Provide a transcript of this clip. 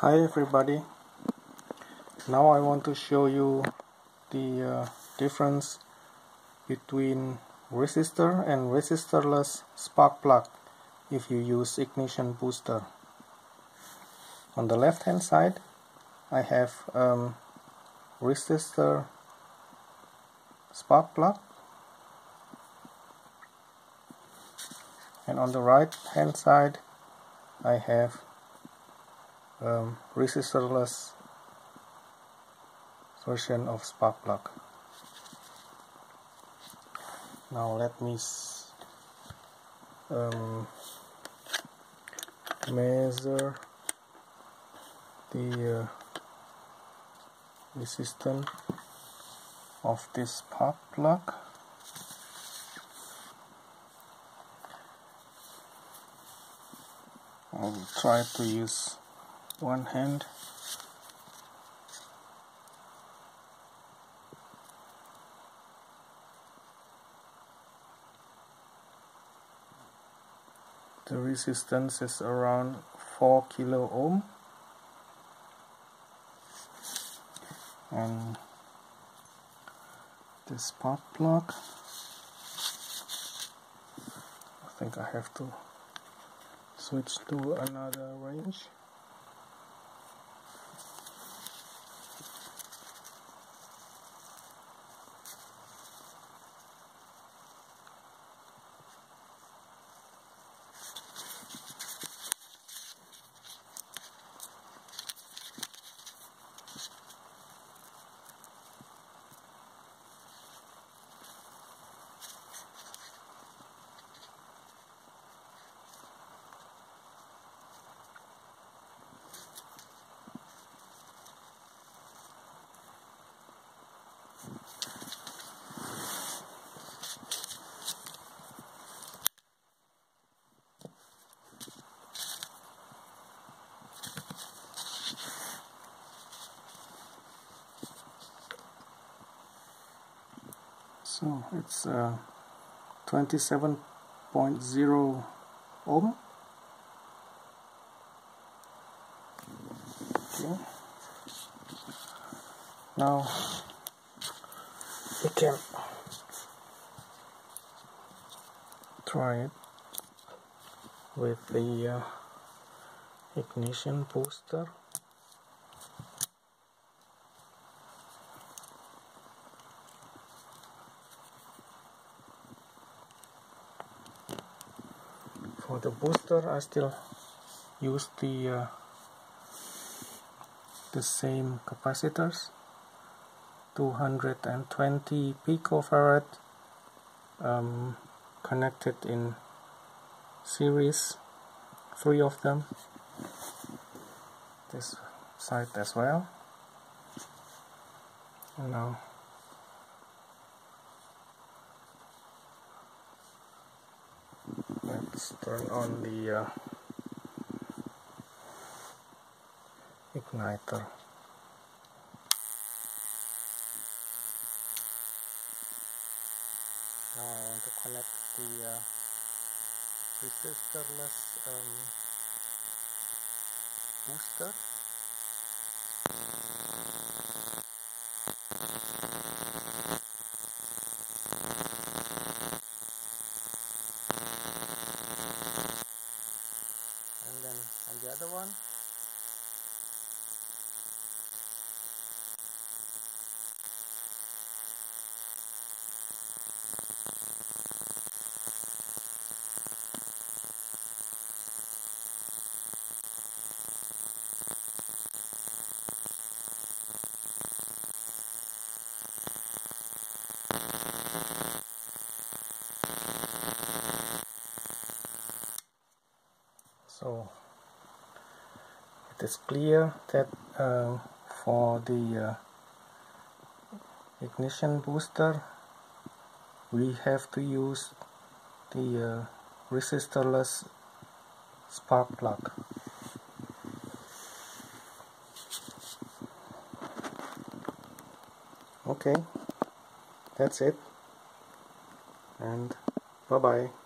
Hi everybody. Now I want to show you the uh, difference between resistor and resistorless spark plug if you use ignition booster. On the left hand side I have um, resistor spark plug. And on the right hand side I have um, resistorless version of spark plug. Now let me um, measure the uh, resistance of this spark plug. I'll try to use one hand. The resistance is around 4 kilo ohm. And the spark plug I think I have to switch to another range so it's uh, 27.0 ohm. Okay. Now we can try it with the uh, ignition booster for the booster. I still use the uh, the same capacitors. 220 picofarad um, connected in series three of them. This side as well. Now let's turn on the uh, igniter. Now I want to connect the uh, resistorless um, booster and then on the other one so it is clear that uh, for the uh, ignition booster we have to use the uh, resistorless spark plug. Okay that's it. And bye bye